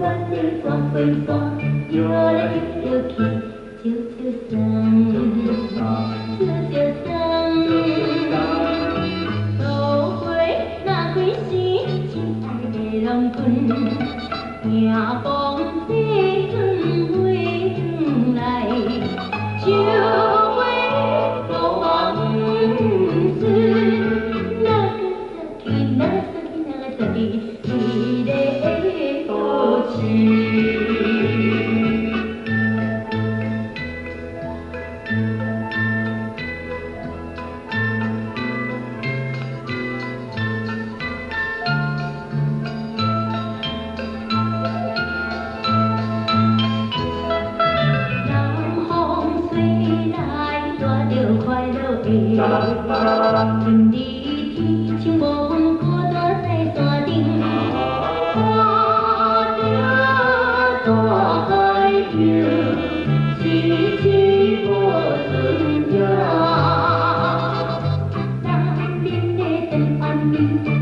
弯弯双飞双，悠来悠去啾啾声，啾啾声，啾啾声。那归时，亲爱的郎君，听风飞。Thank you. 听一听，请我问花多在所定，花多在听，喜气过村庄，那边的阿妹。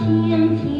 天梯。